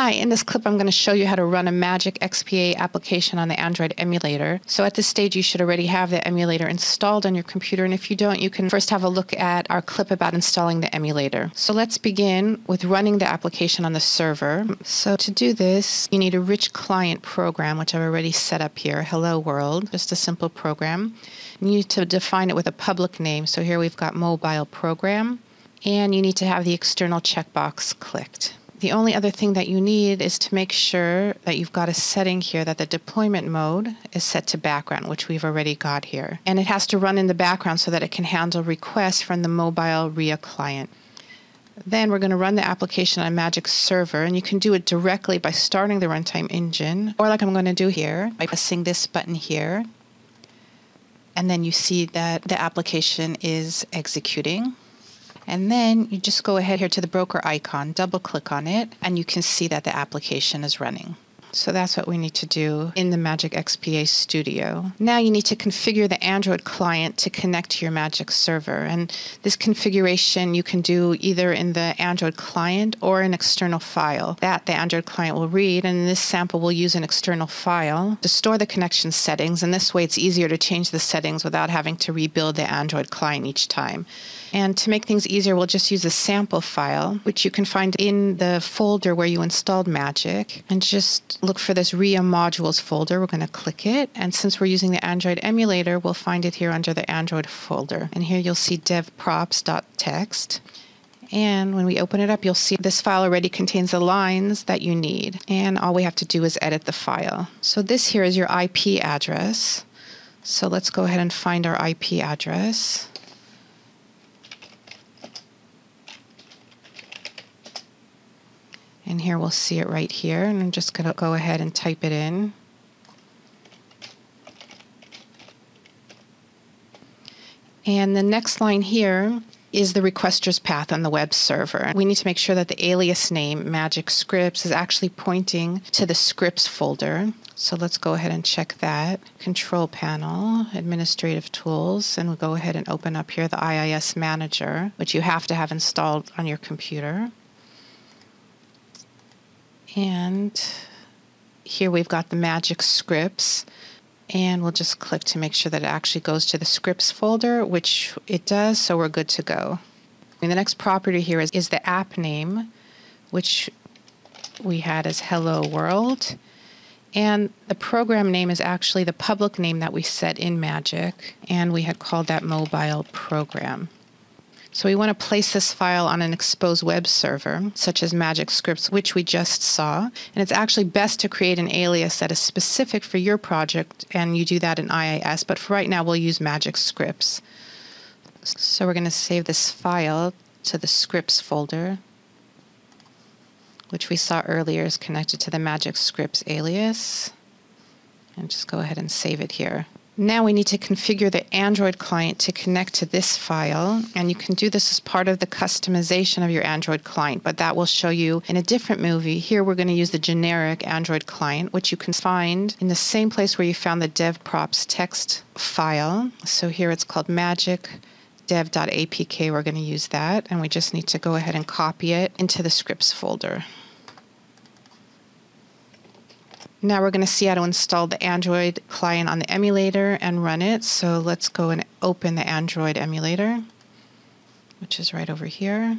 Hi, in this clip I'm going to show you how to run a Magic XPA application on the Android emulator. So at this stage you should already have the emulator installed on your computer and if you don't you can first have a look at our clip about installing the emulator. So let's begin with running the application on the server. So to do this you need a rich client program which I've already set up here, Hello World, just a simple program. You need to define it with a public name. So here we've got mobile program and you need to have the external checkbox clicked. The only other thing that you need is to make sure that you've got a setting here that the deployment mode is set to background, which we've already got here. And it has to run in the background so that it can handle requests from the mobile RIA client. Then we're going to run the application on Magic Server, and you can do it directly by starting the runtime engine, or like I'm going to do here, by pressing this button here. And then you see that the application is executing. And then you just go ahead here to the broker icon, double click on it, and you can see that the application is running. So that's what we need to do in the Magic XPA Studio. Now you need to configure the Android client to connect to your Magic server. And this configuration you can do either in the Android client or an external file that the Android client will read. And in this sample, we'll use an external file to store the connection settings. And this way it's easier to change the settings without having to rebuild the Android client each time. And to make things easier, we'll just use a sample file, which you can find in the folder where you installed Magic. And just look for this RIA modules folder. We're going to click it. And since we're using the Android emulator, we'll find it here under the Android folder. And here you'll see devprops.txt. And when we open it up, you'll see this file already contains the lines that you need. And all we have to do is edit the file. So this here is your IP address. So let's go ahead and find our IP address. And here we'll see it right here. And I'm just going to go ahead and type it in. And the next line here is the requester's path on the web server. We need to make sure that the alias name, Magic Scripts, is actually pointing to the scripts folder. So let's go ahead and check that. Control panel, administrative tools, and we'll go ahead and open up here the IIS manager, which you have to have installed on your computer. And here we've got the magic scripts. And we'll just click to make sure that it actually goes to the scripts folder, which it does, so we're good to go. And the next property here is, is the app name, which we had as Hello World. And the program name is actually the public name that we set in Magic, and we had called that mobile program. So we want to place this file on an exposed web server, such as Magic Scripts, which we just saw. And it's actually best to create an alias that is specific for your project, and you do that in IIS. But for right now, we'll use Magic Scripts. So we're going to save this file to the scripts folder, which we saw earlier is connected to the Magic Scripts alias. And just go ahead and save it here. Now we need to configure the Android client to connect to this file, and you can do this as part of the customization of your Android client, but that will show you in a different movie. Here we're going to use the generic Android client, which you can find in the same place where you found the devprops text file. So here it's called magic dev.apk. We're going to use that, and we just need to go ahead and copy it into the scripts folder. Now we're going to see how to install the Android client on the emulator and run it. So let's go and open the Android emulator, which is right over here.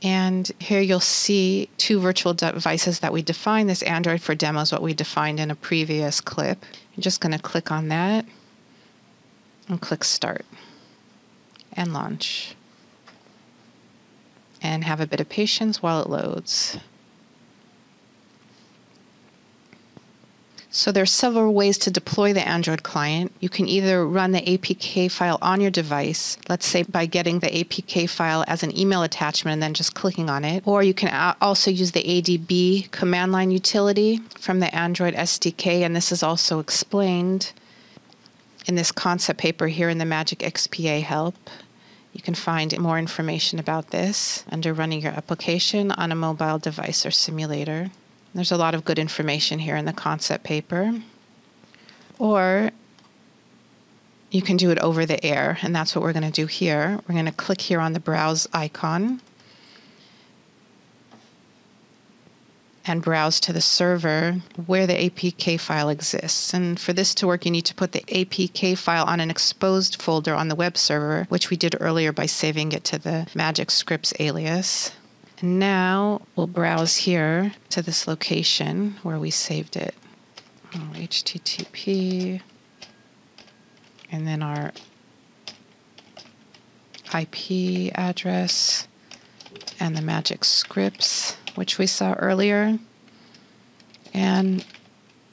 And here you'll see two virtual devices that we defined. This Android for demos, what we defined in a previous clip. I'm just going to click on that and click Start and Launch. And have a bit of patience while it loads. So there are several ways to deploy the Android client. You can either run the APK file on your device, let's say by getting the APK file as an email attachment and then just clicking on it, or you can also use the ADB command line utility from the Android SDK, and this is also explained in this concept paper here in the Magic XPA help. You can find more information about this under running your application on a mobile device or simulator. There's a lot of good information here in the concept paper. Or you can do it over the air, and that's what we're going to do here. We're going to click here on the browse icon. and browse to the server where the APK file exists. And for this to work, you need to put the APK file on an exposed folder on the web server, which we did earlier by saving it to the Magic Scripts alias. And now we'll browse here to this location where we saved it. Oh, HTTP, and then our IP address and the magic scripts, which we saw earlier, and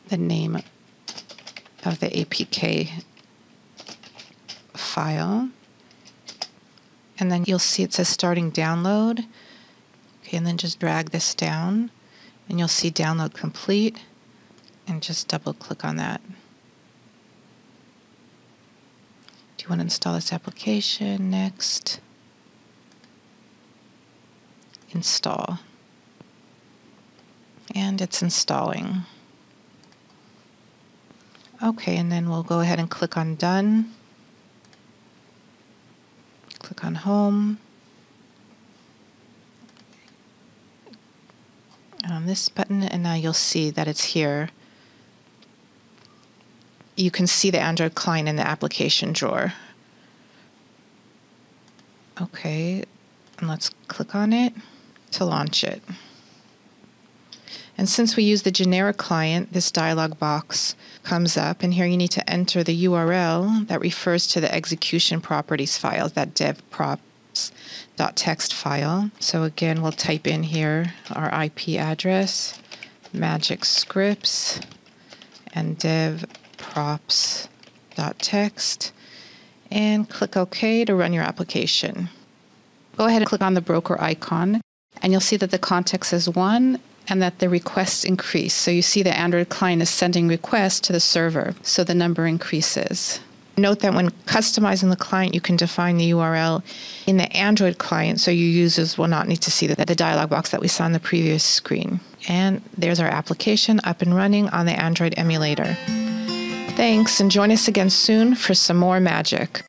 the name of the APK file. And then you'll see it says starting download. And then just drag this down, and you'll see download complete, and just double click on that. Do you want to install this application? Next. install. And it's installing. Okay, and then we'll go ahead and click on Done. Click on Home. On this button, and now you'll see that it's here. You can see the Android client in the application drawer. Okay, and let's click on it to launch it. And since we use the generic client, this dialog box comes up, and here you need to enter the URL that refers to the execution properties file, that devprops.txt file. So again, we'll type in here our IP address, magic scripts, and dev devprops.txt, and click OK to run your application. Go ahead and click on the broker icon and you'll see that the context is one and that the requests increase. So you see the Android client is sending requests to the server, so the number increases. Note that when customizing the client, you can define the URL in the Android client, so your users will not need to see the, the dialog box that we saw on the previous screen. And there's our application up and running on the Android emulator. Thanks, and join us again soon for some more magic.